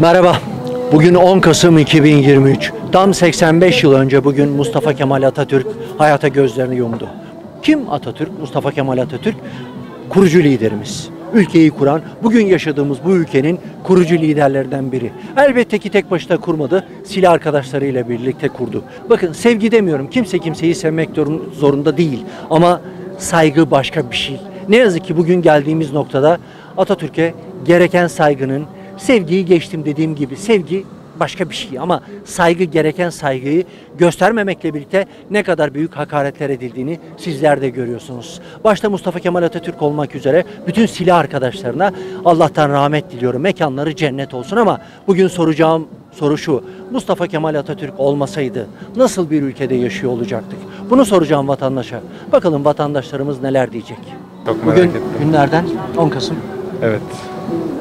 Merhaba. Bugün 10 Kasım 2023. Tam 85 yıl önce bugün Mustafa Kemal Atatürk hayata gözlerini yumdu. Kim Atatürk? Mustafa Kemal Atatürk kurucu liderimiz. Ülkeyi kuran, bugün yaşadığımız bu ülkenin kurucu liderlerinden biri. Elbette ki tek başına kurmadı, silah arkadaşlarıyla birlikte kurdu. Bakın sevgi demiyorum, kimse kimseyi sevmek zorun- zorunda değil. Ama saygı başka bir şey. Ne yazık ki bugün geldiğimiz noktada Atatürk'e gereken saygının, sevgiyi geçtim dediğim gibi sevgi başka bir şey ama saygı gereken saygıyı göstermemekle birlikte ne kadar büyük hakaretler edildiğini sizler de görüyorsunuz. Başta Mustafa Kemal Atatürk olmak üzere bütün silah arkadaşlarına Allah'tan rahmet diliyorum. Mekanları cennet olsun ama bugün soracağım soru şu. Mustafa Kemal Atatürk olmasaydı nasıl bir ülkede yaşıyor olacaktık? Bunu soracağım vatandaşa. Bakalım vatandaşlarımız neler diyecek. Çok merak Bugün ettim. günlerden 10 Kasım. Evet.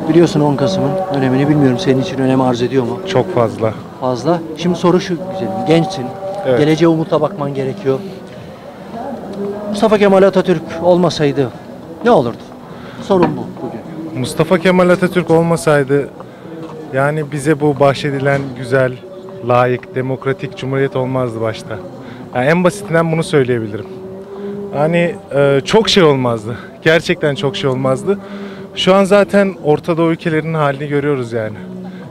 Biliyorsun 10 Kasım'ın önemini bilmiyorum. Senin için önem arz ediyor mu? Çok fazla. fazla. Şimdi soru şu güzelim. Gençsin. Evet. Geleceğe umutla bakman gerekiyor. Mustafa Kemal Atatürk olmasaydı ne olurdu? Sorun bu bugün. Mustafa Kemal Atatürk olmasaydı yani bize bu bahşedilen güzel, layık, demokratik cumhuriyet olmazdı başta. Yani en basitinden bunu söyleyebilirim. Yani e, çok şey olmazdı. Gerçekten çok şey olmazdı. Şu an zaten Orta Doğu ülkelerinin halini görüyoruz yani.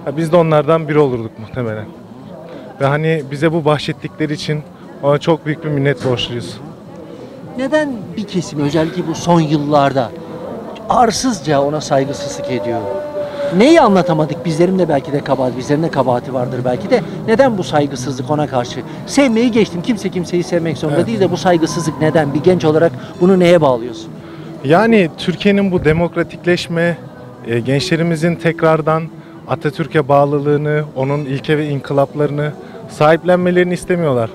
Ya biz de onlardan biri olurduk muhtemelen. Ve hani bize bu bahşettikleri için ona çok büyük bir minnet borçluyuz. Neden bir kesim özellikle bu son yıllarda arsızca ona saygısızlık ediyor? Neyi anlatamadık? Bizlerin de belki de kabahat, bizlerin de kabahati vardır belki de. Neden bu saygısızlık ona karşı? Sevmeyi geçtim. Kimse kimseyi sevmek zorunda Evet. değil de bu saygısızlık neden? Bir genç olarak bunu neye bağlıyorsun? Yani Türkiye'nin bu demokratikleşme, e, gençlerimizin tekrardan Atatürk'e bağlılığını, onun ilke ve inkılaplarını sahiplenmelerini istemiyorlar.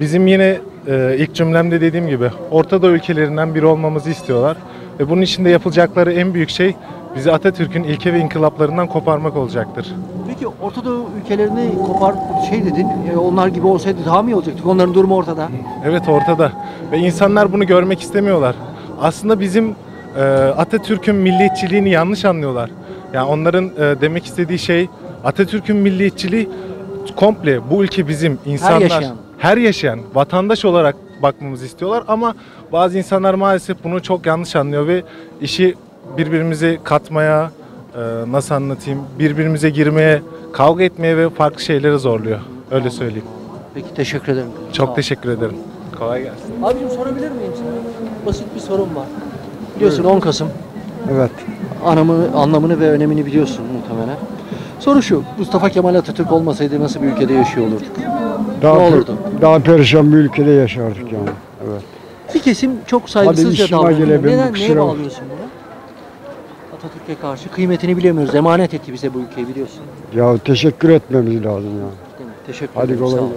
Bizim yine e, ilk cümlemde dediğim gibi Orta Doğu ülkelerinden biri olmamızı istiyorlar. Ve bunun için de yapılacakları en büyük şey bizi Atatürk'ün ilke ve inkılaplarından koparmak olacaktır. Peki Orta Doğu ülkelerini kopar şey dedin, e, onlar gibi olsaydı daha mı iyi olacaktık? Onların durumu ortada. Evet ortada ve insanlar bunu görmek istemiyorlar. Aslında bizim e, Atatürk'ün milliyetçiliğini yanlış anlıyorlar. Yani onların e, demek istediği şey Atatürk'ün milliyetçiliği komple bu ülke bizim insanlar yaşayan. her yaşayan vatandaş olarak bakmamızı istiyorlar ama bazı insanlar maalesef bunu çok yanlış anlıyor ve işi birbirimize katmaya e, nasıl anlatayım birbirimize girmeye kavga etmeye ve farklı şeylere zorluyor. Öyle söyleyeyim. Peki teşekkür ederim. Çok teşekkür ederim. Kolay gelsin. Abicim sorabilir miyim sana? Basit bir sorum var. Biliyorsun 10 Kasım. Evet. Anlamını, anlamını ve önemini biliyorsun muhtemelen. Soru şu, Mustafa Kemal Atatürk olmasaydı nasıl bir ülkede yaşıyor olurduk? Daha Ne olurdu? Daha perişan bir ülkede yaşardık yani. Evet. Bir kesim çok saygısızca işime davranıyor. gele, Neden, neye kusura- bağlıyorsun bunu? Atatürk'e karşı kıymetini bilemiyoruz. Emanet etti bize bu ülkeyi biliyorsun. Ya teşekkür etmemiz lazım ya. Değil mi? Teşekkür Hadi ederim. kolay sağ ol.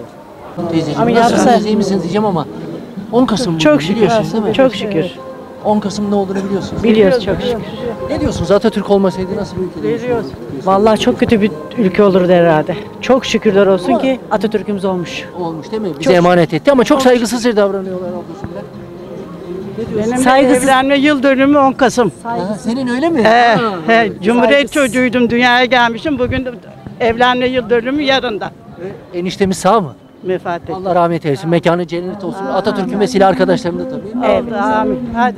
gelsin. Teyzeciğim Ama nasılsınız, iyi misiniz diyeceğim ama 10 Kasım Çok bugün, şükür. biliyorsunuz değil mi? Çok şükür. 10 Kasım ne olduğunu biliyorsunuz. Biliyoruz çok şükür. Ne diyorsunuz? Atatürk olmasaydı nasıl bir ülkede Biliyoruz. Vallahi çok kötü bir ülke olurdu herhalde. Çok şükürler olsun ki Atatürk'ümüz olmuş. olmuş değil mi? Bize Çok- emanet etti ama çok saygısızca davranıyorlar diyorsun? Benim Saygısız- evlenme yıl dönümü 10 Kasım. Ha, senin öyle mi? He, Ha, he, Cumhuriyet Saygısız. çocuğuydum, dünyaya gelmişim. Bugün de evlenme yıl dönümü yarında. E, Eniştemiz sağ mı? Vefat etti. Allah rahmet eylesin. Mekanı cennet olsun. Atatürk'ün ve silah arkadaşlarım da tabii. Evet, amin. Hadi.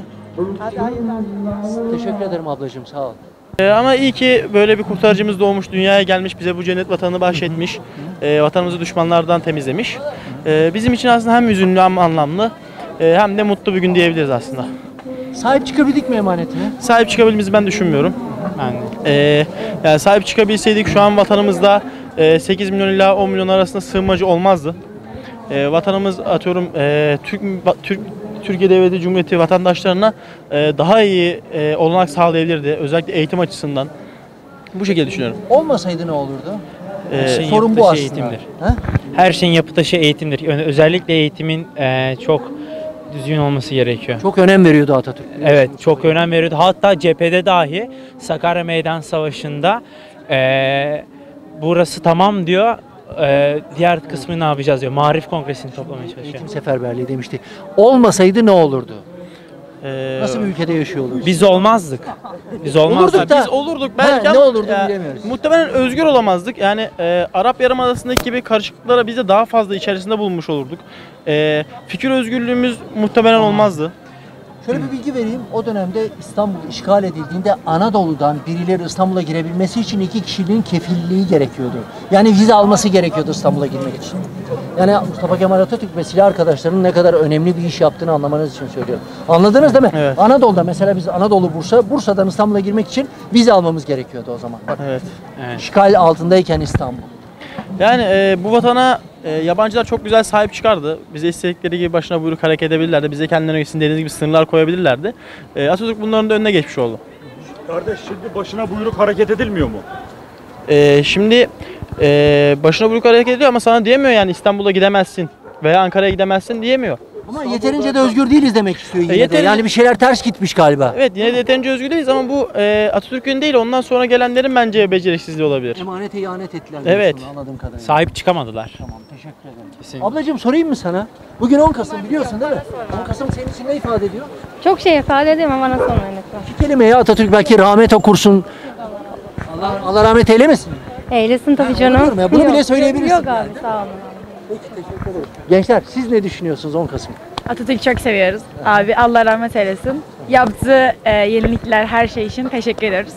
Hadi hayırlı. Teşekkür ederim ablacığım sağ ol. Ee, ama iyi ki böyle bir kurtarıcımız doğmuş, dünyaya gelmiş, bize bu cennet vatanı bahşetmiş, ee, vatanımızı düşmanlardan temizlemiş. Ee, bizim için aslında hem üzünlü hem anlamlı, ee, hem de mutlu bir gün diyebiliriz aslında. Sahip çıkabildik mi emanetine? Sahip çıkabildiğimizi ben düşünmüyorum. Ee, yani sahip çıkabilseydik şu an vatanımızda e, 8 milyon ila 10 milyon arasında sığınmacı olmazdı. Ee, vatanımız atıyorum e, Türk, Türk Türkiye Devleti Cumhuriyeti vatandaşlarına e, daha iyi e, olanak sağlayabilirdi. Özellikle eğitim açısından. Bu şekilde düşünüyorum. Olmasaydı ne olurdu? Ee, şeyin Sorun bu aslında. eğitimdir. Ha? Her şeyin yapı taşı eğitimdir. Özellikle eğitimin eee, çok düzgün olması gerekiyor. Çok önem veriyordu Atatürk. Evet, çok önem veriyordu. Hatta cephede dahi Sakarya Meydan Savaşı'nda eee, burası tamam diyor. eee, diğer kısmını ne yapacağız diyor. Marif Kongresi'ni toplamaya çalışıyor. Eğitim seferberliği demişti. Olmasaydı ne olurdu? e, Nasıl bir ülkede yaşıyor oluruz? Biz olmazdık. Biz olmazdık. Olurduk da- Biz olurduk belki ama ne olurdu ya, bilemiyoruz. Muhtemelen özgür olamazdık. Yani e, Arap Yarımadası'ndaki gibi karışıklıklara biz de daha fazla içerisinde bulunmuş olurduk. E, fikir özgürlüğümüz muhtemelen olmazdı. Şöyle bir bilgi vereyim. O dönemde İstanbul işgal edildiğinde Anadolu'dan birileri İstanbul'a girebilmesi için iki kişinin kefilliği gerekiyordu. Yani vize alması gerekiyordu İstanbul'a girmek için. Yani Mustafa Kemal Atatürk ve silah arkadaşlarının ne kadar önemli bir iş yaptığını anlamanız için söylüyorum. Anladınız değil mi? Evet. Anadolu'da mesela biz Anadolu Bursa, Bursa'dan İstanbul'a girmek için vize almamız gerekiyordu o zaman. Bak, Evet. Evet. işgal altındayken İstanbul. Yani e, bu vatana e, yabancılar çok güzel sahip çıkardı. Bize istedikleri gibi başına buyruk hareket edebilirlerdi. Bize kendilerine için dediğiniz gibi sınırlar koyabilirlerdi. E, Atatürk bunların da önüne geçmiş oldu. Kardeş şimdi başına buyruk hareket edilmiyor mu? E, şimdi e, başına buyruk hareket ediyor ama sana diyemiyor yani İstanbul'a gidemezsin veya Ankara'ya gidemezsin diyemiyor. Ama yeterince de özgür değiliz demek istiyor yine de. yeterince- Yani bir şeyler ters gitmiş galiba. Evet yine de yeterince özgür değiliz ama bu e, Atatürk'ün değil ondan sonra gelenlerin bence beceriksizliği olabilir. Emanete ihanet ettiler Evet. anladığım kadarıyla. Sahip çıkamadılar. Tamam teşekkür ederim. Kesinlikle. Ablacığım sorayım mı sana? Bugün 10 Kasım biliyorsun değil mi? 10 Kasım senin için ne ifade ediyor? Çok şey ifade edeyim ama nasıl yönetmem. İki kelimeye Atatürk belki rahmet okursun. Allah, Allah rahmet eylemesin. Eylesin tabii olur canım. mu ya? Bunu bile söyleyebilirsin Yok yani. abi sağ olun. Gençler siz ne düşünüyorsunuz 10 Kasım? Atatürk'ü çok seviyoruz. Abi Allah rahmet eylesin. Yaptığı e, yenilikler her şey için teşekkür ederiz.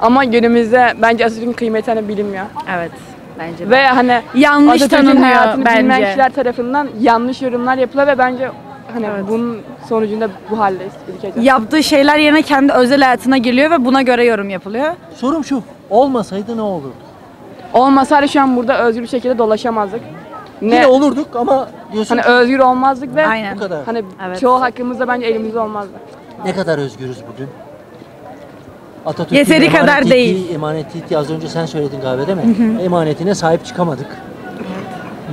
Ama günümüzde bence Atatürk'ün kıymeti hani bilinmiyor. Evet. Bence Ve hani yanlış Atatürk'ün hayatını bilmeyen bence. kişiler tarafından yanlış yorumlar yapılıyor ve bence hani bunun sonucunda bu haldeyiz ülkece. Yaptığı şeyler yerine kendi özel hayatına geliyor ve buna göre yorum yapılıyor. Sorum şu. Olmasaydı ne olurdu? Olmasaydı şu an burada özgür bir şekilde dolaşamazdık. Yine Ne olurduk ama diyorsun hani ki özgür olmazdık ve Aynen. bu kadar. hani Evet. çoğu hakkımızda bence elimizde olmazdı. Ne kadar özgürüz bugün? Atatürk'ün Yeteri kadar emanet değil. ettiği- Emanet ettiği az önce sen söyledin galiba değil mi? Emanetine sahip çıkamadık.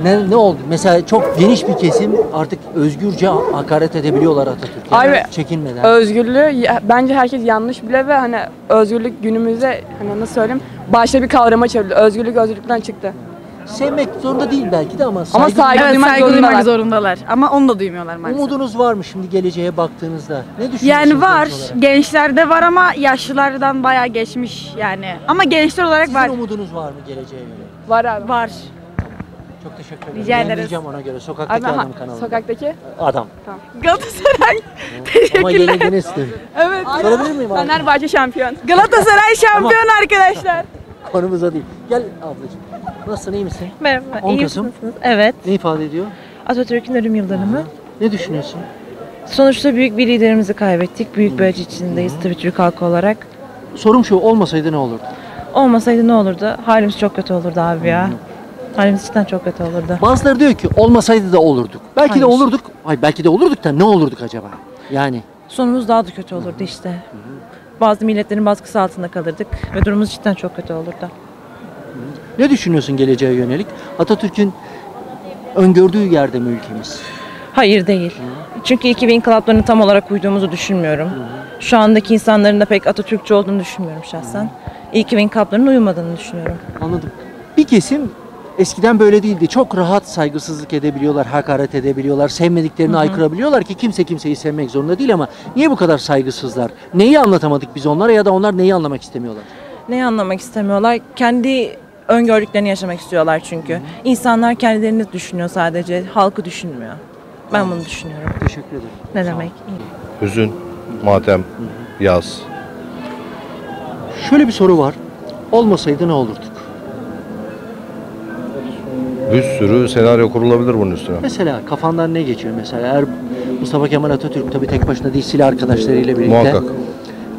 Ne, ne oldu? Mesela çok geniş bir kesim artık özgürce hakaret edebiliyorlar Atatürk'e. Abi, çekinmeden. Özgürlüğü ya- bence herkes yanlış bile ve hani özgürlük günümüzde hani nasıl söyleyeyim başka bir kavrama çevrildi. Özgürlük özgürlükten çıktı. Sevmek zorunda değil belki de ama Ama saygı saygı Evet duymak saygı duymak zorundalar. zorundalar. Ama onu da duymuyorlar maalesef. Umudunuz var mı şimdi geleceğe baktığınızda? Ne düşünüyorsunuz? Yani var. Gençlerde var ama yaşlılardan bayağı geçmiş yani. Ama gençler olarak Sizin var. umudunuz var mı geleceğe göre? Var abi. Var. Çok teşekkür ederim. Rica ederiz. Beğenmeyeceğim ona göre. Sokaktaki Abi adam kanalı. sokaktaki. Adam. Galatasaray. Ama yenilgini istedim. Evet. Sorabilir miyim? Fenerbahçe şampiyon. Galatasaray şampiyon arkadaşlar. Konumuza değil. Gel ablacığım. Nasılsın iyi misin? Merhaba. 10 iyi Kasım. misiniz? Evet. Ne ifade ediyor? Atatürk'ün ölüm yıl dönümü. Ne düşünüyorsun? Sonuçta büyük bir liderimizi kaybettik. Büyük bir acı içindeyiz tabii Türk halkı olarak. Sorum şu olmasaydı ne olurdu? Olmasaydı ne olurdu? Halimiz çok kötü olurdu abi ya. Halimiz cidden çok kötü olurdu. Bazıları diyor ki olmasaydı da olurduk. Belki de Hayır. olurduk. Ay belki de olurduk da ne olurduk acaba? Yani Sonumuz daha da kötü olurdu işte. Bazı milletlerin baskısı altında kalırdık ve durumumuz cidden çok kötü olurdu. ne düşünüyorsun geleceğe yönelik? Atatürk'ün öngördüğü yerde mi ülkemiz? Hayır değil. Çünkü 2000 inkılaplarını tam olarak uyduğumuzu düşünmüyorum. Şu andaki insanların da pek Atatürkçü olduğunu düşünmüyorum şahsen. 2000 inkılaplarının uyumadığını düşünüyorum. Anladım. Bir kesim eskiden böyle değildi. Çok rahat saygısızlık edebiliyorlar, hakaret edebiliyorlar, sevmediklerini aykırabiliyorlar ki kimse kimseyi sevmek zorunda değil ama niye bu kadar saygısızlar? Neyi anlatamadık biz onlara ya da onlar neyi anlamak istemiyorlar? Neyi anlamak istemiyorlar? Kendi öngördüklerini yaşamak istiyorlar çünkü. İnsanlar kendilerini düşünüyor sadece, halkı düşünmüyor. Ben bunu düşünüyorum. Teşekkür ederim. Ne demek? Hüzün, matem, yaz. Şöyle bir soru var. Olmasaydı ne olurduk? Bir sürü senaryo kurulabilir bunun üstüne. Mesela kafandan ne geçiyor mesela? Eğer Mustafa Kemal Atatürk tabii tek başına değil silah arkadaşlarıyla birlikte Muhakkak.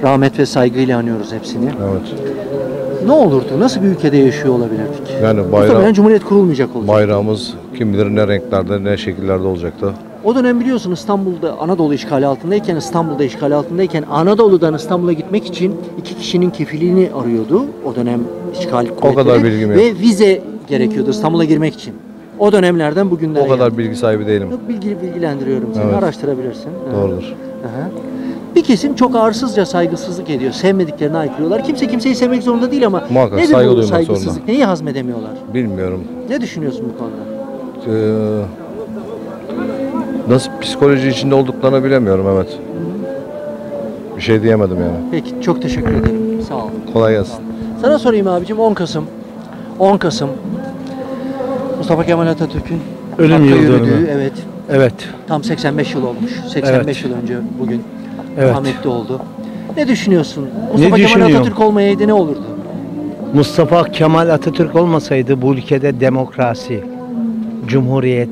rahmet ve saygıyla anıyoruz hepsini. Evet. Ne olurdu? Nasıl bir ülkede yaşıyor olabilirdik? Yani bayram, Cumhuriyet kurulmayacak olacak. bayrağımız kim bilir ne renklerde ne şekillerde olacaktı. O dönem biliyorsun İstanbul'da Anadolu işgali altındayken İstanbul'da işgali altındayken Anadolu'dan İstanbul'a gitmek için iki kişinin kefilliğini arıyordu. O dönem işgal kuvvetleri. kadar bilgim yok. Ve vize gerekiyordu İstanbul'a girmek için. O dönemlerden bugünlere O kadar geldik. bilgi sahibi değilim. Yok bilgi bilgilendiriyorum seni. Evet. Araştırabilirsin. Evet. Doğrudur. Aha. Bir kesim çok ağırsızca saygısızlık ediyor. Sevmediklerini aykırıyorlar. Kimse kimseyi sevmek zorunda değil ama Muhakkak nedir saygı bu duymak saygısızlık? zorunda. Neyi hazmedemiyorlar? Bilmiyorum. Ne düşünüyorsun bu konuda? Ee, nasıl psikoloji içinde olduklarını bilemiyorum evet. Bir şey diyemedim yani. Peki çok teşekkür ederim. Sağ ol. Kolay gelsin. Sana sorayım abicim 10 Kasım. 10 Kasım. Mustafa Kemal Atatürk'ün Ölüm hakka yıl yürüdüğü, dönümü. evet. Evet. Tam 85 yıl olmuş. 85 yıl önce bugün Evet. rahmetli oldu. Ne düşünüyorsun? Mustafa Kemal düşünüyorum? Atatürk olmayaydı ne olurdu? Mustafa Kemal Atatürk olmasaydı bu ülkede demokrasi, cumhuriyet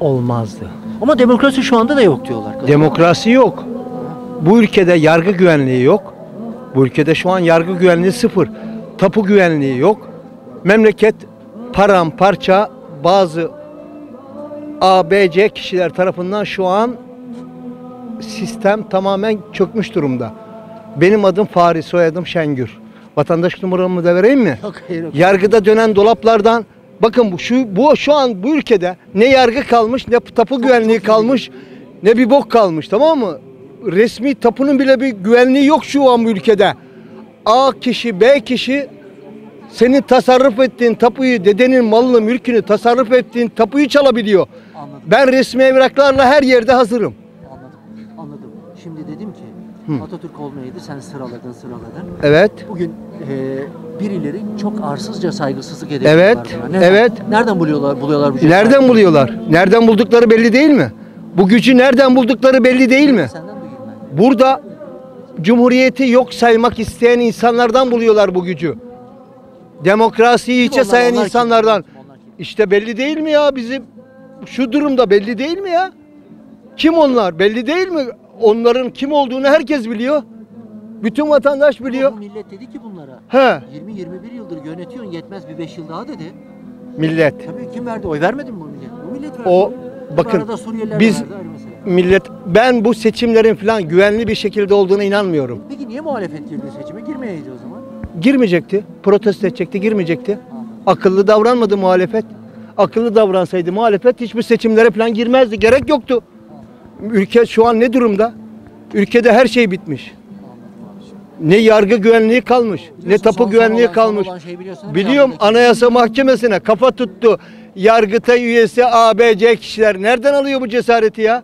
olmazdı. Ama demokrasi şu anda da yok diyorlar. Demokrasi yok. Bu ülkede yargı güvenliği yok. Bu ülkede şu an yargı güvenliği sıfır. Tapu güvenliği yok. Memleket paramparça bazı A, B, C kişiler tarafından şu an sistem tamamen çökmüş durumda. Benim adım Fahri, soyadım Şengür. Vatandaş numaramı da vereyim mi? Yok, hayır, yok. Yargıda dönen dolaplardan bakın bu şu bu şu an bu ülkede ne yargı kalmış ne tapu güvenliği kalmış ne bir bok kalmış tamam mı? Resmi tapunun bile bir güvenliği yok şu an bu ülkede. A kişi B kişi senin tasarruf ettiğin tapuyu dedenin malını mülkünü tasarruf ettiğin tapuyu çalabiliyor. Anladım. Ben resmi evraklarla her yerde hazırım. Anladım. Anladım. Şimdi dedim ki Hı. Atatürk olmayaydı sen sıraladın sıraladın. Evet. Bugün e, birileri çok arsızca saygısızlık ediyorlar. Evet, buna. Neden? evet. Nereden buluyorlar buluyorlar bu cesareti? Nereden buluyorlar? Nereden buldukları belli değil mi? Bu gücü nereden buldukları belli değil mi? Senden. Burada cumhuriyeti yok saymak isteyen insanlardan buluyorlar bu gücü. Demokrasiyi hiçe sayan Onlar insanlardan. Kim? İşte belli değil mi ya bizim şu durumda belli değil mi ya? Kim onlar? Belli değil mi? Onların kim olduğunu herkes biliyor. Bütün vatandaş biliyor. Bu millet dedi ki bunlara. He, 20-21 yıldır yönetiyorsun yetmez bir 5 yıl daha dedi. millet. Tabii kim verdi? Oy vermedi mi bu millet? Bu millet verdi. O Bu bakın biz verdi, millet ben bu seçimlerin falan güvenli bir şekilde olduğuna inanmıyorum. Peki niye muhalefet girdi seçime? Girmeyeydi o zaman. Girmeyecekti. Protesto edecekti, girmeyecekti. Akıllı davranmadı muhalefet. Akıllı davransaydı muhalefet hiçbir seçimlere falan girmezdi. Gerek yoktu. Ülke şu an ne durumda? Ülkede her şey bitmiş. Ne yargı güvenliği kalmış, ne tapu güvenliği kalmış. Biliyorum Anayasa Mahkemesi'ne kafa tuttu. Yargıtay üyesi A, B, C kişiler nereden alıyor bu cesareti ya?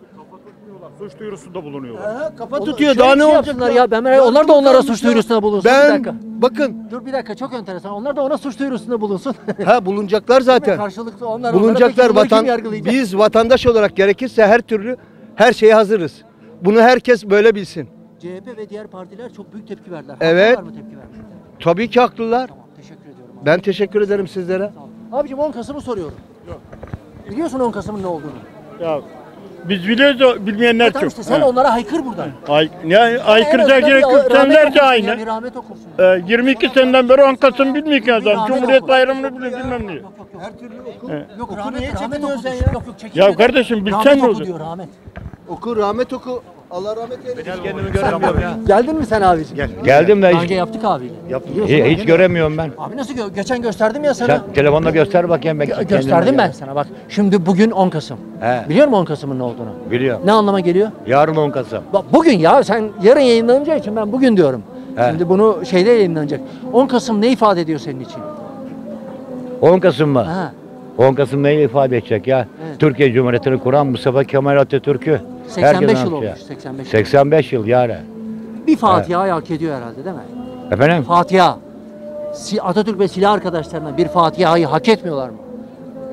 Suç duyurusunda bulunuyorlar. Kafa tutuyor. Daha ne şey olacak yapsınlar ya? Ben merak- onlar da onlara suç duyurusunda bulunsun. Bir Ben bakın Dur bir dakika çok enteresan. Onlar da ona suç duyurusunda bulunsun. ha bulunacaklar zaten. Karşılıklı onlar bulunacaklar onlara peki bunları kim vatan yargılayacak? biz vatandaş olarak gerekirse her türlü her şeye hazırız. Bunu herkes böyle bilsin. CHP ve diğer partiler çok büyük tepki verdiler. Evet. Mı tepki vermekte? Tabii ki haklılar. Tamam teşekkür ediyorum. abi. Ben teşekkür ederim sizlere. Sağ ol. Abicim 10 Kasım'ı soruyorum. Biliyorsun 10 Kasım'ın ne olduğunu. Ya biz biliyoruz da bilmeyenler Tamam çok. işte sen Ha. onlara haykır buradan. Ay, ne azından gerek yok. rahmet Senler de aynı. Bir rahmet okursun. Ee, 22 seneden beri 10 Kasım bilmiyor ki adam. rahmet Cumhuriyet. Bayramını bile bilmem ne. Yok yok yok. Her türlü oku. Yok rahmet, niye rahmet oku. sen diyor. ya? Yok yok çekinme. Ya kardeşim bilsen rahmet ne oku olur? diyor rahmet. Oku rahmet oku. Allah rahmet eylesin. Kendimi göremiyorum ya. Geldin mi sen abicim? Gel. Geldim de hiç, önce yaptık abiyle. hiç, hiç göremiyorum ben. Abi nasıl gö- geçen gösterdim ya sana. Sen telefonda göster bakayım ben. Gö- kendime gösterdim ben gel. sana bak. Şimdi bugün 10 Kasım. He. Biliyor musun 10 Kasım'ın ne olduğunu? Biliyorum. Ne anlama geliyor? Yarın 10 Kasım. Bak bugün ya sen yarın yayınlanacağı için ben bugün diyorum. He. Şimdi bunu şeyde yayınlanacak. 10 Kasım ne ifade ediyor senin için? 10 Kasım mı? Ha. 10 Kasım neyi ifade edecek ya? Evet. Türkiye Cumhuriyeti'ni kuran Mustafa Kemal Atatürk'ü. 85 herkes yıl olmuş. 85 yıl. 85 yıl yarın. Bir Fatiha'yı hak ediyor herhalde değil mi? Efendim? Fatiha. Atatürk ve silah arkadaşlarına bir Fatiha'yı hak etmiyorlar mı?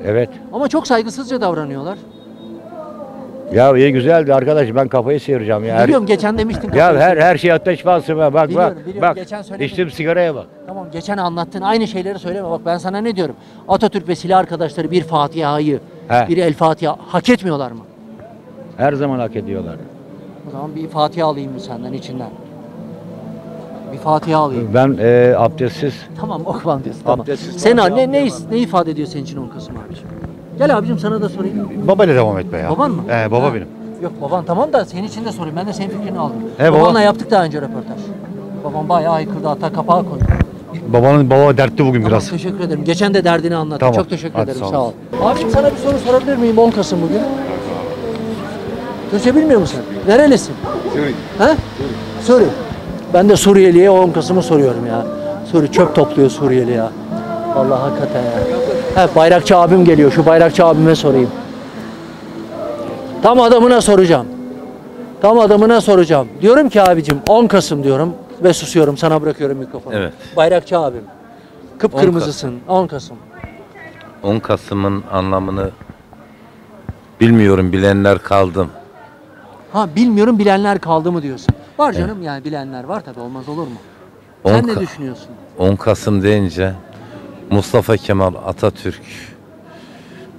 Evet. Ama çok saygısızca davranıyorlar. Ya iyi güzeldi arkadaş ben kafayı sıyıracağım ya. Her- Biliyorum geçen demiştin. Ya her her şey ateş be. Bak Biliyorum, bak. biliyorum. Bak. Geçen söyledim. İçtim sigaraya bak. Tamam geçen anlattın aynı şeyleri söyleme bak ben sana ne diyorum. Atatürk ve silah arkadaşları bir Fatiha'yı, He. bir El Fatiha hak etmiyorlar mı? Her zaman hak ediyorlar. O zaman bir Fatiha alayım mı senden içinden? Bir Fatiha alayım. Ben e, abdestsiz Tamam okuman diyorsun. Tamam. Abdestsiz Sen Fatiha ne, ne ifade ediyor senin için 10 Kasım abiciğim? Gel abicim sana da sorayım. Babayla devam et be ya. Baban mı? He baba Ha. benim. Yok baban tamam da senin için de sorayım. Ben de senin fikrini aldım. He, baba. Babanla yaptık daha önce röportaj. Babam bayağı haykırdı hatta kapağı koydu. Babanın baba dertli bugün Tamam, biraz. teşekkür ederim. Geçen de derdini anlattı. Tamam. Çok teşekkür Hadi, ederim. sağ Sağ ol. ol. Abicim sana bir soru sorabilir miyim 10 Kasım bugün? Türkçe bilmiyor musun? Nerelisin? Suri. He? Suri. Ben de Suriyeli'ye 10 Kasım'ı soruyorum ya. Suri çöp topluyor Suriyeli ya. Vallahi hakikaten ya. He, bayrakçı abim geliyor. Şu bayrakçı abime sorayım. Tam adamına soracağım. Tam adamına soracağım. Diyorum ki abicim 10 Kasım diyorum ve susuyorum. Sana bırakıyorum mikrofonu. Evet. Bayrakçı abim. Kıpkırmızısın. 10 Kasım. 10 Kasım'ın anlamını bilmiyorum bilenler kaldım. Ha bilmiyorum bilenler kaldı mı diyorsun. Var canım yani bilenler var tabi olmaz olur mu? Sen 10 ne düşünüyorsun? 10 Kasım deyince Mustafa Kemal Atatürk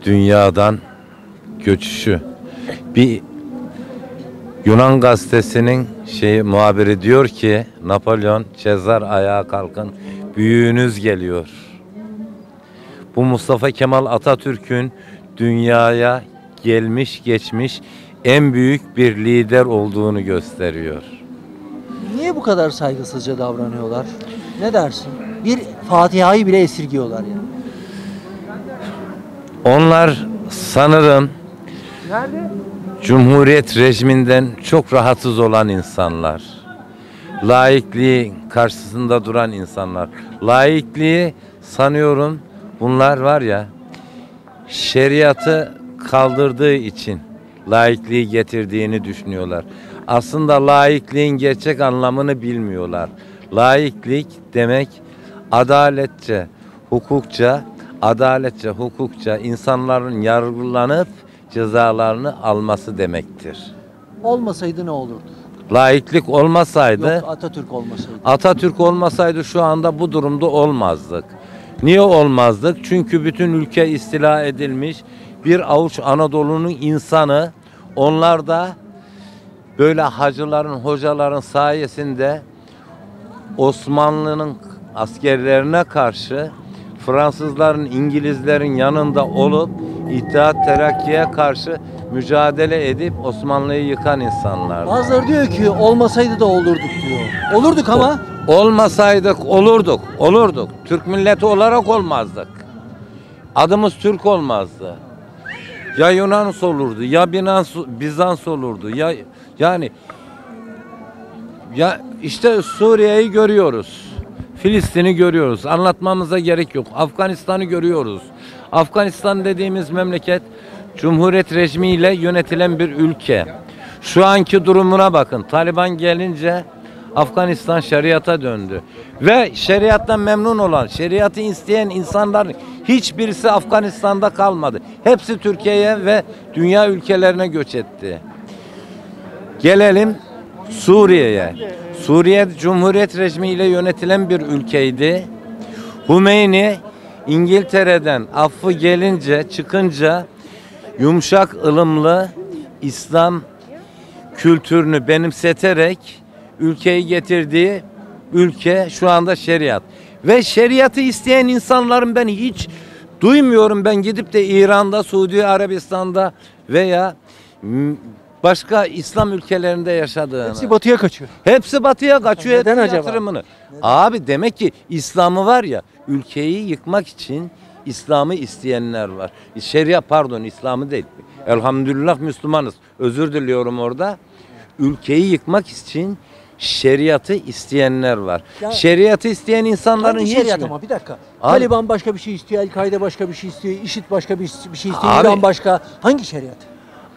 dünyadan göçüşü. Bir Yunan gazetesinin şeyi muhabiri diyor ki Napolyon Cezar ayağa kalkın büyüğünüz geliyor. Bu Mustafa Kemal Atatürk'ün dünyaya gelmiş geçmiş en büyük bir lider olduğunu gösteriyor. Niye bu kadar saygısızca davranıyorlar? Ne dersin? Bir Fatiha'yı bile esirgiyorlar yani. Onlar sanırım Nerede? Cumhuriyet rejiminden çok rahatsız olan insanlar. Laikliği karşısında duran insanlar. Laikliği sanıyorum bunlar var ya şeriatı kaldırdığı için laikliği getirdiğini düşünüyorlar. Aslında laikliğin gerçek anlamını bilmiyorlar. Laiklik demek adaletçe, hukukça, adaletçe, hukukça insanların yargılanıp cezalarını alması demektir. Olmasaydı ne olurdu? Laiklik olmasaydı Yok Atatürk olmasaydı. Atatürk olmasaydı şu anda bu durumda olmazdık. Niye olmazdık? Çünkü bütün ülke istila edilmiş. Bir avuç Anadolu'nun insanı onlar da böyle hacıların, hocaların sayesinde Osmanlı'nın askerlerine karşı Fransızların, İngilizlerin yanında olup İttihat Terakki'ye karşı mücadele edip Osmanlı'yı yıkan insanlar. Bazıları diyor ki olmasaydı da olurduk diyor. Olurduk ama Olmasaydık olurduk, olurduk. Türk milleti olarak olmazdık. Adımız Türk olmazdı. Ya Yunan olurdu, ya Bizans, Bizans olurdu. Ya yani ya işte Suriye'yi görüyoruz. Filistin'i görüyoruz. Anlatmamıza gerek yok. Afganistan'ı görüyoruz. Afganistan dediğimiz memleket Cumhuriyet rejimiyle yönetilen bir ülke. Şu anki durumuna bakın. Taliban gelince Afganistan şeriata döndü. Ve şeriattan memnun olan, şeriatı isteyen insanların hiçbirisi Afganistan'da kalmadı. Hepsi Türkiye'ye ve dünya ülkelerine göç etti. Gelelim Suriye'ye. Suriye Cumhuriyet rejimiyle yönetilen bir ülkeydi. Hümeyni İngiltere'den affı gelince çıkınca yumuşak ılımlı İslam kültürünü benimseterek ülkeyi getirdiği ülke şu anda şeriat. Ve şeriatı isteyen insanların ben hiç duymuyorum. Ben gidip de İran'da, Suudi Arabistan'da veya başka İslam ülkelerinde yaşadığını. hepsi batıya kaçıyor. Hepsi batıya kaçıyor. Neden acaba? yatırımını. Abi demek ki İslam'ı var ya ülkeyi yıkmak için İslam'ı isteyenler var. Şeriat pardon İslam'ı değil. Elhamdülillah Müslümanız. Özür diliyorum orada. Ülkeyi yıkmak için şeriatı isteyenler var. Ya- şeriatı isteyen insanların hiç şeriat ama bir dakika. Abi- Taliban başka bir şey istiyor, El-Kaide başka bir şey istiyor, IŞİD başka bir, bir şey istiyor, Abi- İran başka. Hangi şeriat?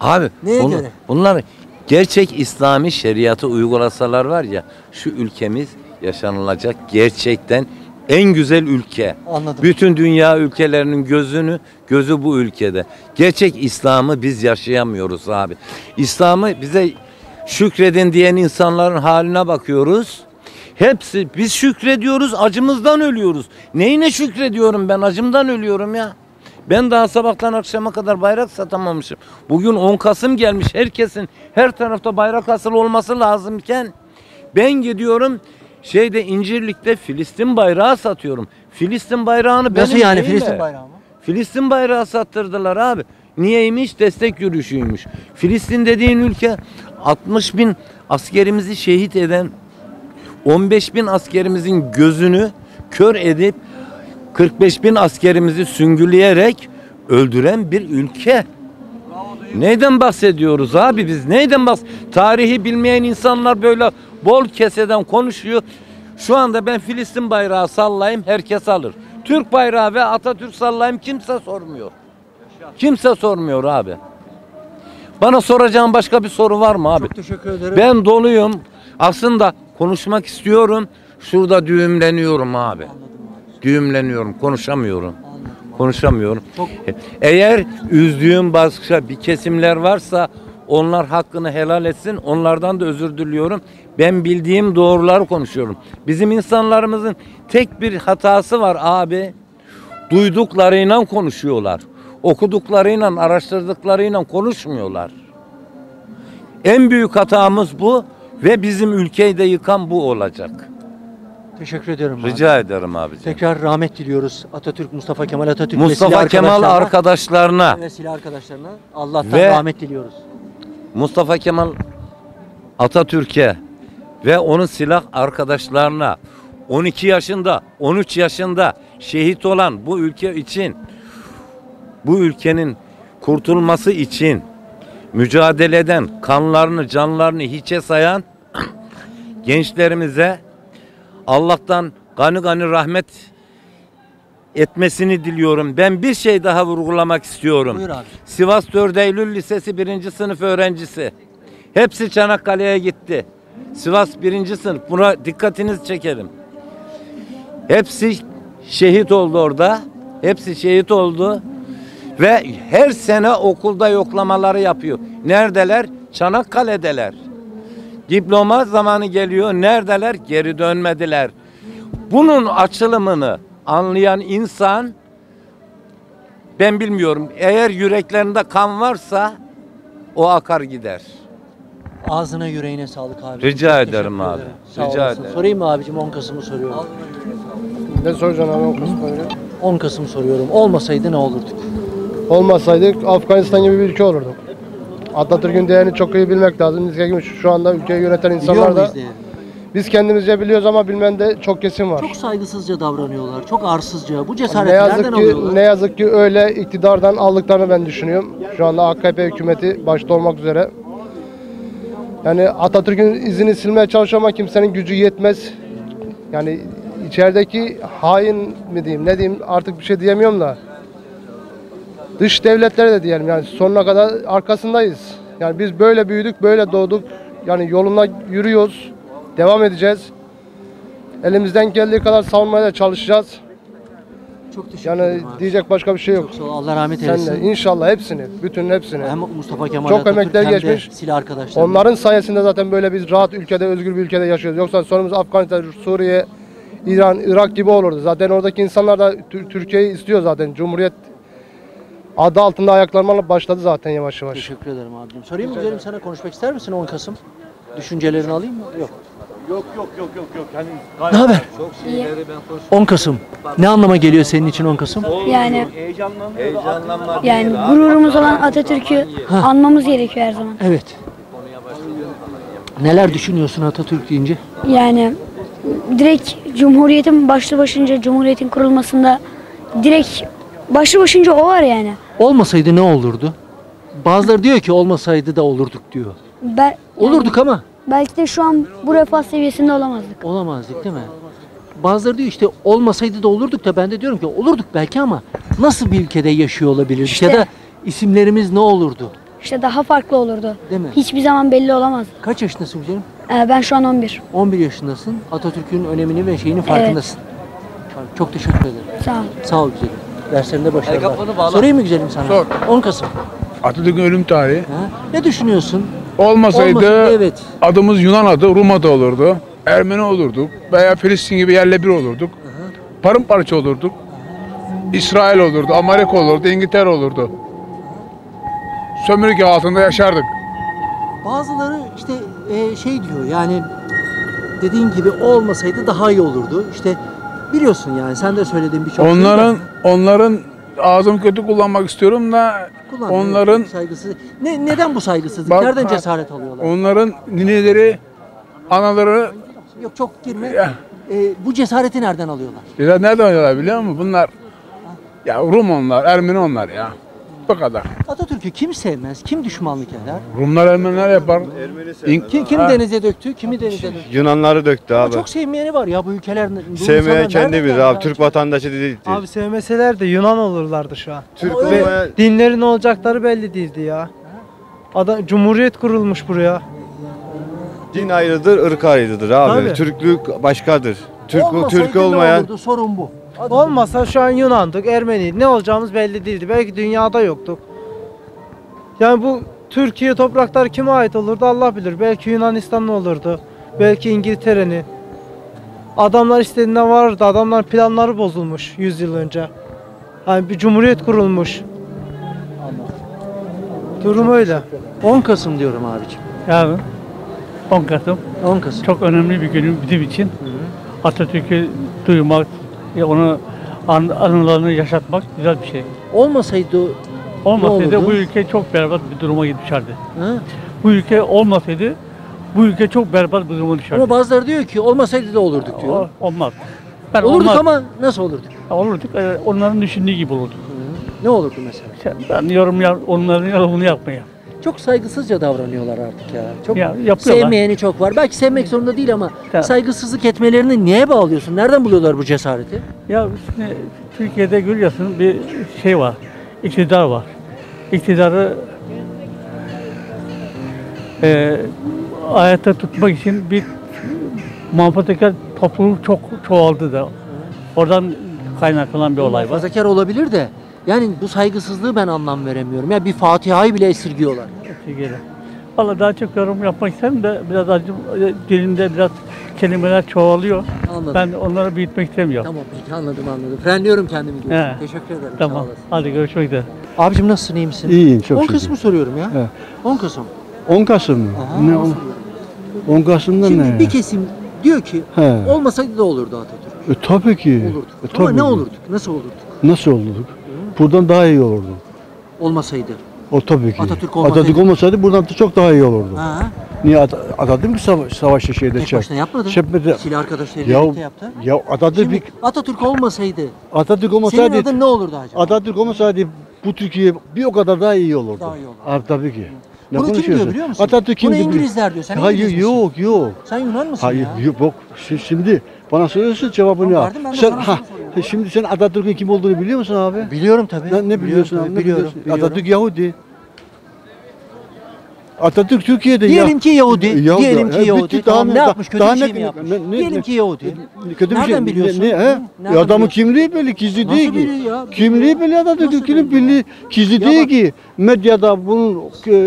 Abi Neye bunu- göre? bunlar gerçek İslami şeriatı uygulasalar var ya şu ülkemiz yaşanılacak gerçekten en güzel ülke. Anladım. Bütün dünya ülkelerinin gözünü gözü bu ülkede. Gerçek İslam'ı biz yaşayamıyoruz abi. İslam'ı bize şükredin diyen insanların haline bakıyoruz. Hepsi biz şükrediyoruz, acımızdan ölüyoruz. Neyine şükrediyorum ben? Acımdan ölüyorum ya. Ben daha sabahtan akşama kadar bayrak satamamışım. Bugün 10 Kasım gelmiş. Herkesin her tarafta bayrak asılı olması lazımken ben gidiyorum şeyde İncirlik'te Filistin bayrağı satıyorum. Filistin bayrağını Nasıl benim yani değil Filistin bayrağı mı? Filistin bayrağı sattırdılar abi. Niyeymiş? Destek yürüyüşüymüş. Filistin dediğin ülke 60 bin askerimizi şehit eden 15 bin askerimizin gözünü kör edip 45 bin askerimizi süngüleyerek öldüren bir ülke. Neyden bahsediyoruz abi biz? Neyden bahs Tarihi bilmeyen insanlar böyle bol keseden konuşuyor. Şu anda ben Filistin bayrağı sallayayım herkes alır. Türk bayrağı ve Atatürk sallayayım kimse sormuyor. Kimse sormuyor abi. Bana soracağın başka bir soru var mı abi? Çok teşekkür ederim. Ben doluyum. Aslında konuşmak istiyorum. Şurada düğümleniyorum abi. Düğümleniyorum. Konuşamıyorum. Konuşamıyorum. E, Eğer üzdüğüm başka bir kesimler varsa onlar hakkını helal etsin. Onlardan da özür diliyorum. Ben bildiğim doğruları konuşuyorum. Bizim insanlarımızın tek bir hatası var abi. Duyduklarıyla konuşuyorlar. Okuduklarıyla, araştırdıklarıyla konuşmuyorlar. En büyük hatamız bu ve bizim ülkeyi de yıkan bu olacak. Teşekkür ederim. abi. Rica ederim abiciğim. Tekrar rahmet diliyoruz Atatürk, Mustafa Kemal Atatürk Mustafa Kemal arkadaşlarına- arkadaşlarına ve silah arkadaşlarına Allah'tan Ve- rahmet diliyoruz. Mustafa Kemal Atatürk'e ve onun silah arkadaşlarına 12 yaşında, 13 yaşında şehit olan bu ülke için bu ülkenin kurtulması için mücadele eden, kanlarını, canlarını hiçe sayan gençlerimize Allah'tan gani gani rahmet etmesini diliyorum. Ben bir şey daha vurgulamak istiyorum. Buyur abi. Sivas 4 Eylül Lisesi 1. sınıf öğrencisi. Hepsi Çanakkale'ye gitti. Sivas 1. sınıf. Buna dikkatinizi çekelim. Hepsi şehit oldu orada. Hepsi şehit oldu. Ve her sene okulda yoklamaları yapıyor. Neredeler? Çanakkale'deler. Diploma zamanı geliyor. Neredeler? Geri dönmediler. Bunun açılımını anlayan insan ben bilmiyorum. Eğer yüreklerinde kan varsa o akar gider. Ağzına yüreğine sağlık abi. Rica Çok ederim abi. ederim. Sağ Rica olasın. ederim. Sorayım mı abicim 10 Kasım'ı soruyorum. Ne soracaksın abi 10 Kasım öyle? 10 Kasım soruyorum. Olmasaydı ne olurdu? Olmasaydık Afganistan gibi bir ülke olurduk. Atatürk'ün değerini çok iyi bilmek lazım. Nitekim şu anda ülkeyi yöneten insanlar da değerini? biz kendimizce biliyoruz ama bilmen de çok kesin var. Çok saygısızca davranıyorlar. Çok arsızca. Bu ne cesareti yazık nereden ki alıyorlar? ne yazık ki öyle iktidardan aldıklarını ben düşünüyorum. Şu anda AKP hükümeti başta olmak üzere. Yani Atatürk'ün izini silmeye çalışıyor ama kimsenin gücü yetmez. Yani içerideki hain mi diyeyim ne diyeyim artık bir şey diyemiyorum da. Dış devletlere de diyelim yani sonuna kadar arkasındayız. Yani biz böyle büyüdük, böyle doğduk. Yani yoluna yürüyoruz. Devam edeceğiz. Elimizden geldiği kadar savunmaya da çalışacağız. Çok teşekkür Yani ederim diyecek başka bir şey yok. Çok sağ ol. Allah rahmet Sen eylesin. de inşallah hepsini, bütün hepsini. Hem Mustafa Kemal Çok Atatürk emekler hem de geçmiş. silah arkadaşlar. Onların sayesinde zaten böyle biz rahat ülkede, özgür bir ülkede yaşıyoruz. Yoksa sonumuz Afganistan, Suriye, İran, Irak gibi olurdu. Zaten oradaki insanlar da Tür- Türkiye'yi istiyor zaten. Cumhuriyet adı altında ayaklanmalar başladı zaten yavaş yavaş. Teşekkür ederim abicim. Sorayım mı güzelim sana konuşmak ister misin 10 Kasım? Düşüncelerini alayım mı? Yok. Yok yok yok yok yok. Yani Ne haber? Çok şeyleri ben konuş. 10 Kasım. Ne anlama geliyor senin için 10 Kasım? Yani Heyecanlanma yani gururumuz olan Atatürk'ü anmamız gerekiyor her zaman. Evet. Neler düşünüyorsun Atatürk deyince? Yani direkt Cumhuriyet'in başlı başınca Cumhuriyet'in kurulmasında direkt başlı başınca o var yani. Olmasaydı ne olurdu? Bazıları diyor ki olmasaydı da olurduk diyor. Ben, Olurduk ama belki de şu an bu refah seviyesinde olamazdık. olamazdık değil mi? Bazıları diyor işte olmasaydı da olurduk da ben de diyorum ki olurduk belki ama nasıl bir ülkede yaşıyor olabilirdik İşte. ya da isimlerimiz ne olurdu? İşte daha farklı olurdu. Değil mi? Hiçbir zaman belli olamaz. Kaç yaşındasın güzelim? Ee, ben şu an 11. 11 yaşındasın. Atatürk'ün önemini ve şeyinin farkındasın. Çok teşekkür ederim. Sağ ol. Sağ ol güzelim. Derslerinde başarılar. bağla. Sorayım mı güzelim sana? Sor. 10 Kasım. Atatürk'ün ölüm tarihi. Ha? Ne düşünüyorsun? Olmasaydı Olmasaydı, evet. adımız Yunan adı Rum adı olurdu. Ermeni olurduk veya Filistin gibi yerle bir olurduk. Paramparça olurduk. İsrail olurdu, Amerika olurdu, İngiltere olurdu. Sömürge altında yaşardık. Bazıları işte e, şey diyor yani dediğin gibi olmasaydı daha iyi olurdu. İşte biliyorsun yani sen de söylediğin birçok şey Onların onların ağzımı kötü kullanmak istiyorum da Kullan, onların saygısız. Ne, neden bu saygısızlık? Bak- Nereden cesaret alıyorlar? onların nineleri, anaları Yok çok girme. Ya. E, bu cesareti nereden alıyorlar? ya nereden oynuyorlar biliyor musun? Bunlar ya Rum onlar, Ermeni onlar ya. Bu kadar. Atatürk'ü kim sevmez? Kim düşmanlık eder? Rumlar Ermeniler yapar. İn- Kim, kim denize döktü? Kimi denize döktü? Yunanları döktü Ama abi. çok sevmeyeni var ya bu ülkeler. bu insanlar kendi nereden bilir geldi abi. Türk vatandaşı değil. Abi sevmeseler de Yunan olurlardı şu an. Türk Ve olmaya- dinlerin olacakları belli değildi ya. Adam, Cumhuriyet kurulmuş buraya. Din ayrıdır, ırk ayrıdır abi. Tabii. Türklük başkadır. Türk Olmasaydı Türk ne olmayan olurdu? Sorun bu. Olmasa şu an Yunan'dık, Ermeniydik. Ne olacağımız belli değildi. Belki dünyada yoktuk. Yani bu Türkiye toprakları kime ait olurdu Allah bilir. Belki Yunanistan'ın olurdu. Belki İngiltere'nin. Adamlar istediğinden vardı. Adamların planları bozulmuş 100 yıl önce. Hani bir cumhuriyet kurulmuş. Durum öyle. 10 Kasım diyorum abicim. Yarın 10 Kasım. 10 Kasım. Çok önemli bir gün bizim için. Atatürk'ü duymak, onu an, anılarını yaşatmak güzel bir şey. Olmasaydı Olmasaydı bu ülke çok berbat bir duruma düşerdi. Hı? Bu ülke olmasaydı bu ülke çok berbat bir duruma düşerdi. Ama bazıları diyor ki olmasaydı da olurduk diyor. Olmaz. olurduk olmaz. ama nasıl olurduk? Olurduk. e, Onların düşündüğü gibi olurduk. Ne olurdu mesela? Ben yorum yap, onların yorumunu yapmaya. Çok saygısızca davranıyorlar artık ya. Çok Ya, yapıyorlar. sevmeyeni çok var. Belki sevmek zorunda değil ama Ya. saygısızlık etmelerini niye bağlıyorsun? Nereden buluyorlar bu cesareti? Ya şimdi Türkiye'de görüyorsun bir şey var. iktidar var. İktidarı e, ayakta tutmak için bir muhafazakar topluluk çok çoğaldı da. Oradan kaynaklanan bir olay var. Muhafazakar olabilir de yani bu saygısızlığı ben anlam veremiyorum. Ya bir Fatiha'yı bile esirgiyorlar. Türkiye'de. Valla daha çok yorum yapmak isterim de biraz acım dilimde biraz kelimeler çoğalıyor. Anladım. Ben onları büyütmek istemiyorum. Tamam peki anladım anladım. Frenliyorum kendimi. diyorsun. He. Teşekkür ederim. Tamam. Hadi görüşmek üzere. Abicim nasılsın iyi misin? İyiyim, çok 10 şükür. Kasım'ı soruyorum ya. Evet. 10 Kasım. 10 Kasım mı? Aha, ne onu on, 10 Kasım'da Şimdi ne? bir kesim diyor ki He. olmasaydı da olurdu Atatürk. E, tabii ki. Olurduk. E, Ama tabii ne ki. olurduk? Nasıl olurduk? Nasıl olurduk? Buradan daha iyi olurdu. Olmasaydı. O tabii ki. Atatürk olmasaydı. Atatürk olmasaydı buradan da çok daha iyi olurdu. Ha? Niye At- Atatürk sava- savaşta şeyde Tek çek? başına yapmadı. Çekmedi. Silah arkadaşlarıyla Ya, birlikte yaptı. ya Atatürk Şimdi bir Atatürk olmasaydı Atatürk senin olmasaydı adın ne olurdu acaba? Atatürk olmasaydı bu Türkiye bir o kadar daha iyi olurdu. Daha iyi olurdu. Abi tabii ki. Ne Bunu kim diyor biliyor musun? Atatürk kim Bunu? İngilizler diyor. Sen Hayır İngiliz yok yok. Sen Yunan mısın Hayır ya? yok. Şi- Şimdi bana soruyorsun cevabını de Sen, sana şimdi sen Atatürk'ün kim olduğunu biliyor musun abi? Biliyorum tabii. Ne, ne biliyorsun tabii, abi? Ne biliyorum, biliyorsun? biliyorum. Atatürk Yahudi. Atatürk Türkiye'de Diyelim ki Yahudi. Yahudi. Diyelim ki Yahudi. bitti, Tamam, ne yapmış? Kötü bir şey mi yapmış? ne- ne- Diyelim ki Yahudi. Kötü bir Nereden şey. biliyorsun? Ne, he? Nereden adamın kimliği belli, gizli değil ki. Kimliği belli Atatürk'ün belli, gizli değil ki. Medyada bunun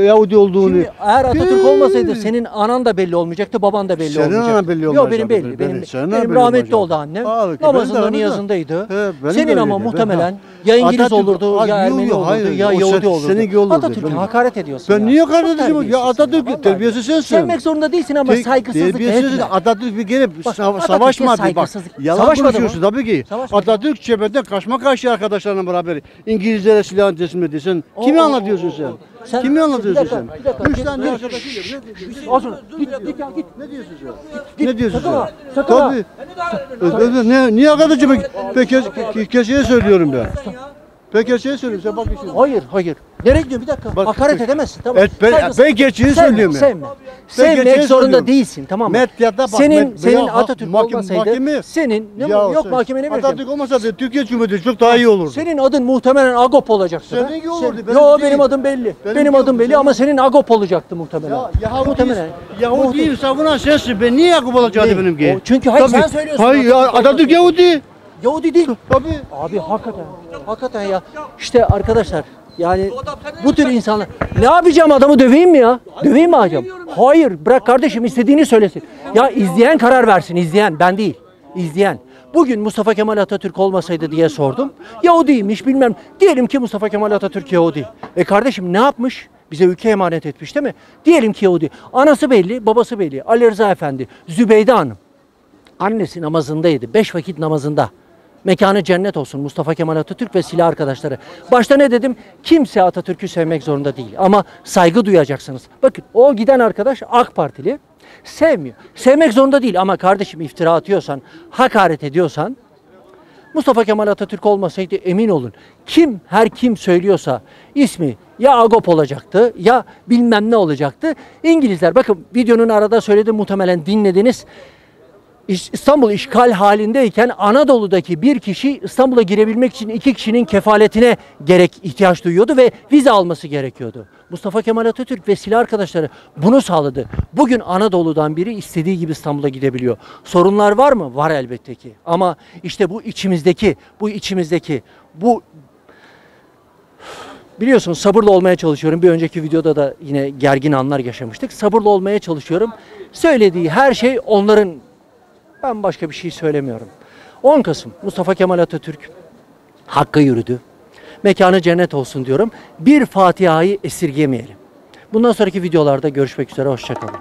Yahudi olduğunu. Şimdi eğer Atatürk olmasaydı senin anan da belli olmayacaktı, baban da belli Senin olmayacaktı. anan belli Yok olmayacaktı. benim belli. Benim- Benim, senin benim rahmetli oldu annem. Namazında niyazındaydı. Senin ama muhtemelen ya İngiliz olurdu, ya yok, Ermeni yok, olurdu, ya Yahudi olurdu. Atatürk'e hakaret ediyorsun Ben niye hakaret edeceğim? Ya Atatürk terbiyesiz sensin. Sevmek zorunda değilsin ama Te- saygısızlık terbiyesiz etme. Atatürk bir kere Bak, sa- Atatürk'e savaşmadı. Bak, yalan Savaşmadı konuşuyorsun tabii ki. Savaşmadı. Atatürk cephede kaçma karşı arkadaşlarla beraber İngilizlere silah teslim. Sen kimi anlatıyorsun sen? Sen- Kimi anlatıyorsun sen? Üç tane ne diyorsun? Olsun. Git, git. Ne diyorsun sen? Ne diyorsun sen? Tabii. Niye arkadaşım? Peki ke- keçeye söylüyorum ben. Keçeye söylüyorum sen bak şimdi. Hayır, hayır. Nereye gidiyor? Bir dakika. Bak, Hakaret edemezsin. Tamam. Evet, ben- Saygısızlık- ben Sevme, söylüyorum. Sevme. Sevmek zorunda söylüyorum. değilsin tamam mı? Medyada bak. Senin med- senin Atatürk mahkem- olmasaydı mahkeme- senin ne Ya yok sen- mahkemeye ne vereceğim? Atatürk olmasaydı Türkiye Cumhuriyeti çok daha iyi olurdu. Senin adın muhtemelen Agop olacaktı. da. Seninki olurdu, Sen- benim Yo benim adım belli. Benimki benim adım belli ama senin Agop olacaktı muhtemelen. Ya Yahudi, muhtemelen. Yahudi'yi savunan sensin. Ben niye Yakup olacaktı Değil. benimki? O- çünkü hayır, sen söylüyorsun. Hayır Atatürk Yahudi. Yahudi değil. Tabii. Abi hakikaten. Hakikaten ya. İşte arkadaşlar yani bu tür insanlar ne yapacağım adamı döveyim mi ya? Döveyim mi hocam? Hayır bırak kardeşim istediğini söylesin. Ya izleyen karar versin izleyen ben değil. İzleyen. Bugün Mustafa Kemal Atatürk olmasaydı diye sordum. Yahudiymiş bilmem. Diyelim ki Mustafa Kemal Atatürk Yahudi. E kardeşim ne yapmış? Bize ülke emanet etmiş değil mi? Diyelim ki Yahudi. Anası belli, babası belli. Ali Rıza Efendi, Zübeyde Hanım. Annesi namazındaydı. Beş vakit namazında. Mekanı cennet olsun Mustafa Kemal Atatürk ve silah arkadaşları. Başta ne dedim? Kimse Atatürk'ü sevmek zorunda değil ama saygı duyacaksınız. Bakın o giden arkadaş AK Partili sevmiyor. Sevmek zorunda değil ama kardeşim iftira atıyorsan, hakaret ediyorsan Mustafa Kemal Atatürk olmasaydı emin olun kim her kim söylüyorsa ismi ya Agop olacaktı ya bilmem ne olacaktı. İngilizler bakın videonun arada söyledim muhtemelen dinlediniz. İs- İstanbul işgal halindeyken Anadolu'daki bir kişi İstanbul'a girebilmek için iki kişinin kefaletine gerek ihtiyaç duyuyordu ve vize alması gerekiyordu. Mustafa Kemal Atatürk ve silah arkadaşları bunu sağladı. Bugün Anadolu'dan biri istediği gibi İstanbul'a gidebiliyor. Sorunlar var mı? Var elbette ki. Ama işte bu içimizdeki, bu içimizdeki, bu Biliyorsun sabırlı olmaya çalışıyorum. Bir önceki videoda da yine gergin anlar yaşamıştık. Sabırlı olmaya çalışıyorum. Söylediği her şey onların ben başka bir şey söylemiyorum. 10 Kasım Mustafa Kemal Atatürk Hakk'a yürüdü. Mekanı cennet olsun diyorum. Bir Fatiha'yı esirgemeyelim. Bundan sonraki videolarda görüşmek üzere. Hoşçakalın.